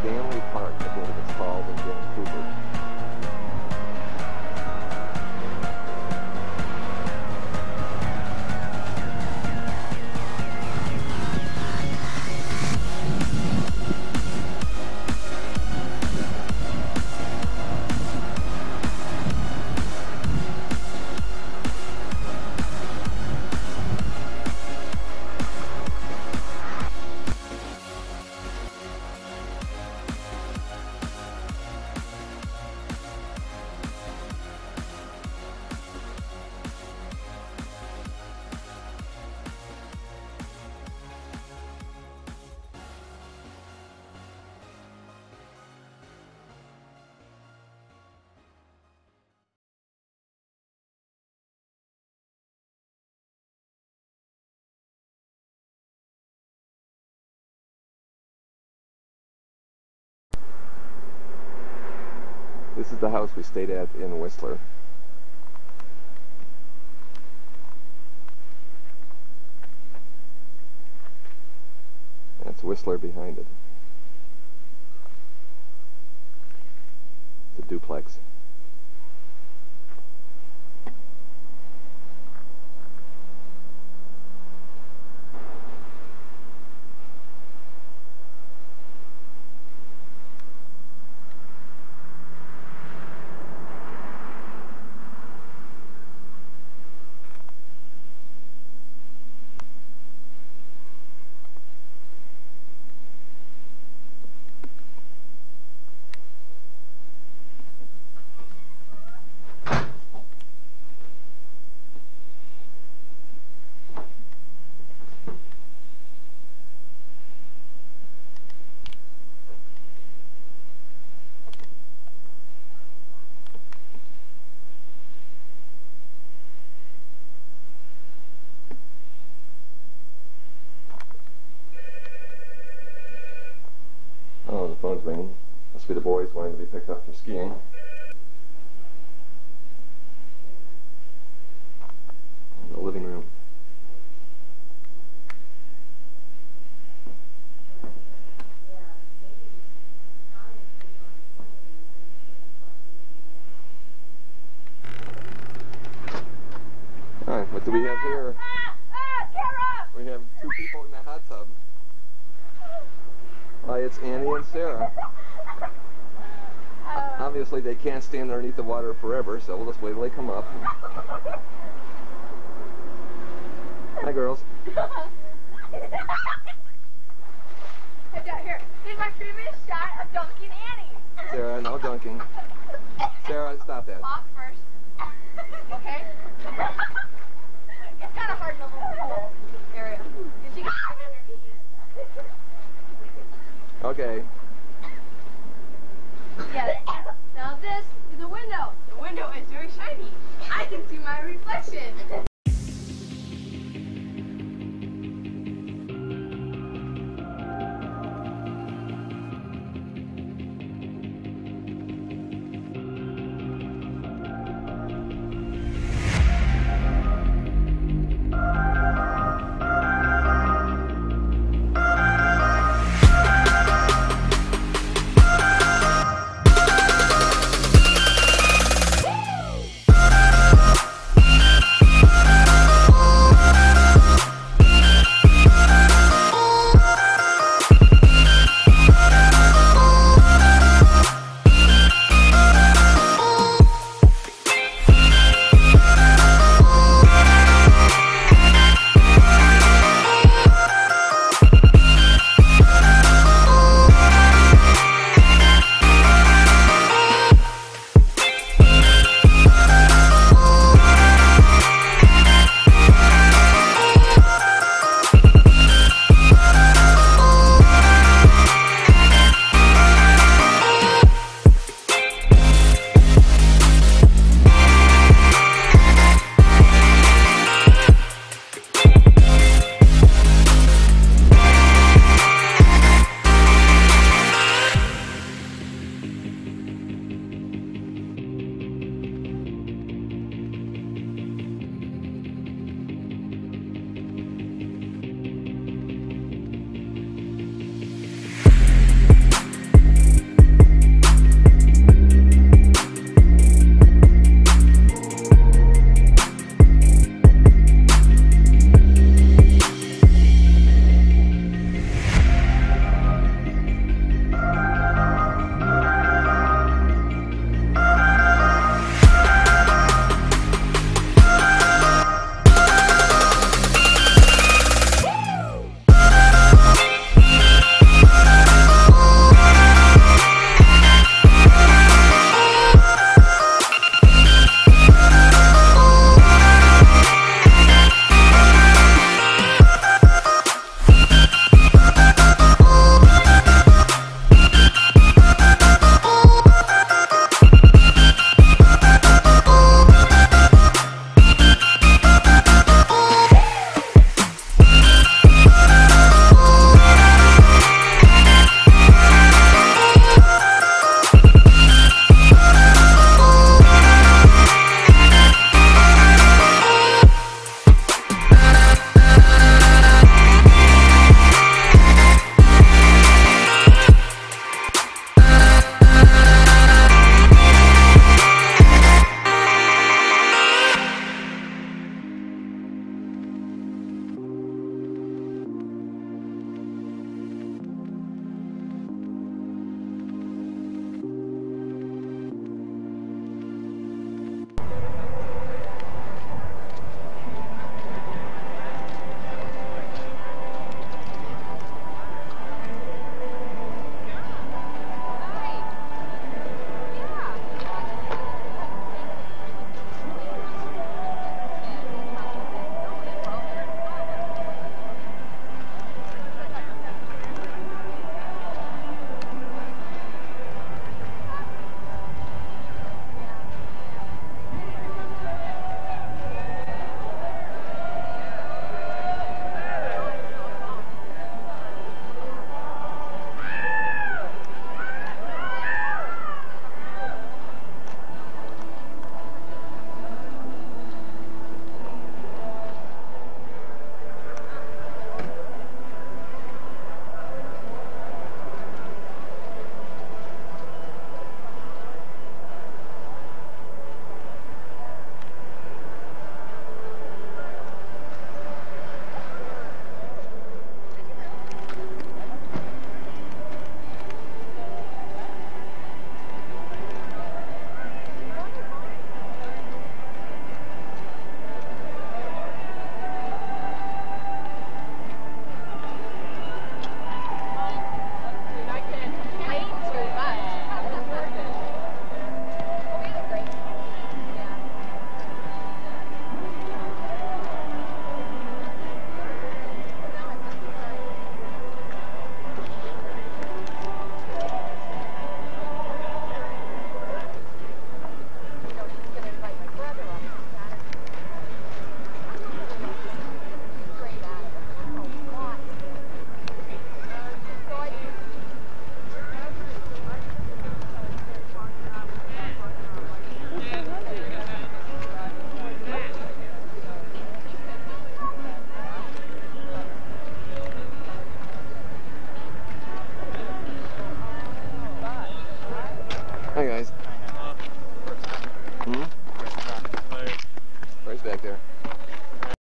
Stanley Park, I believe it's called in Vancouver. This is the house we stayed at in Whistler. That's Whistler behind it. It's a duplex. Oh, the phone's ringing. Must be the boys wanting to be picked up from skiing. In the living room. Alright, what do we have here? Ah, ah, we have two people in the hot tub. Hi, it's Annie and Sarah. Uh. Obviously, they can't stand underneath the water forever, so we'll just wait till they come up. Hi, girls. Here, here's my famous shot of dunking Annie. Sarah, no dunking. Sarah, stop that. Off first.